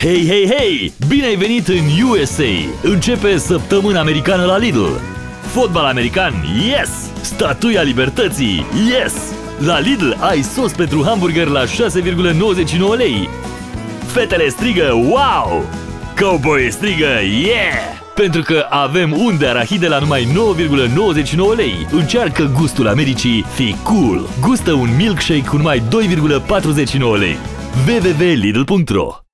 Hei, hei, hei! Bine ai venit în USA! Începe săptămâna americană la Lidl. Fotbal american, yes! Statuia libertății, yes! La Lidl ai sos pentru hamburger la 6,99 lei. Fetele strigă wow! Cowboy strigă yeah! Pentru că avem unde arahide la numai 9,99 lei. Încearcă gustul Americii, fi cool! Gustă un milkshake cu numai 2,49 lei. www.lidl.ro